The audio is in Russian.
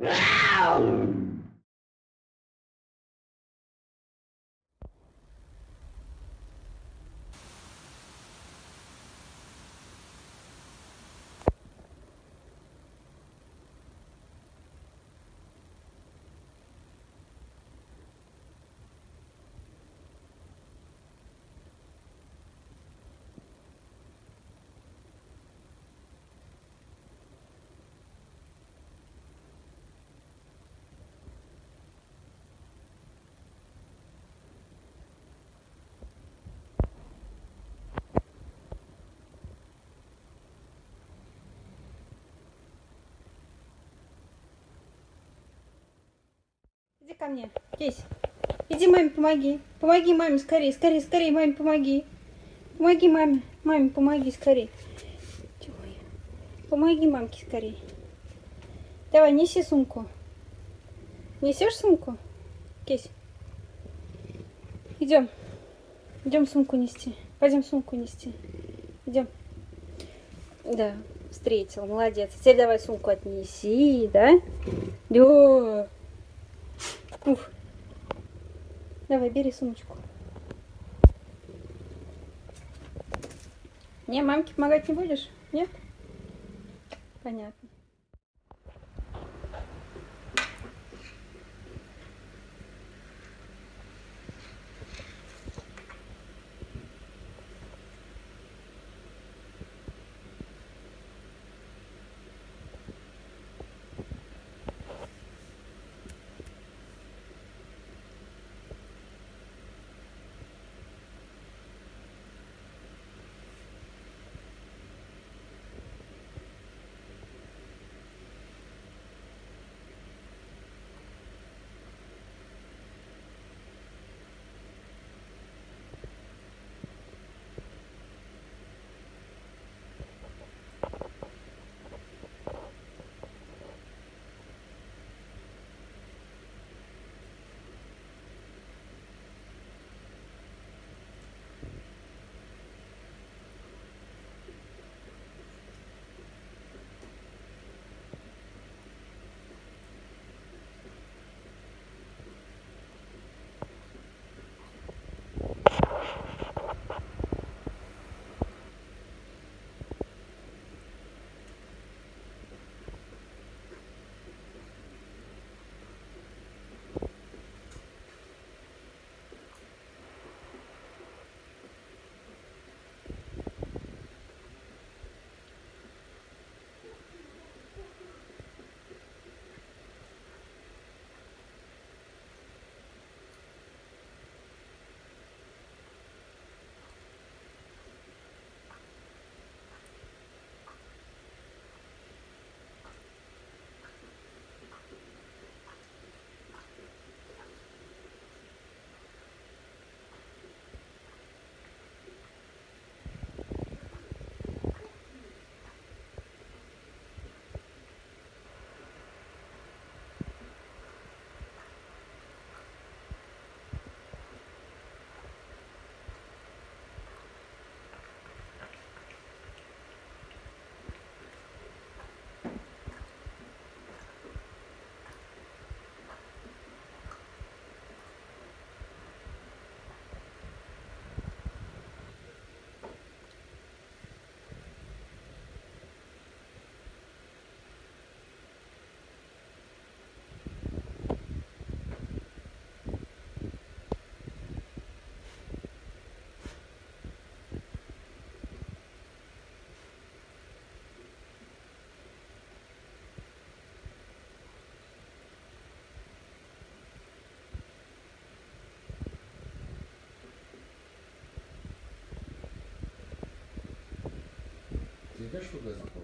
Иди ко мне, Кейс. Иди маме помоги. Помоги маме скорее, скорее, скорее маме помоги. Помоги маме. Маме помоги скорее. Помоги мамке скорее. Давай, неси сумку. Несешь сумку? Кейс. Идем. Идем сумку нести. Пойдем сумку нести. Идем. Да, встретил, молодец. Теперь давай сумку отнеси, да? Да. Уф. Давай, бери сумочку. Не, мамке помогать не будешь? Нет? Понятно. конечно, газы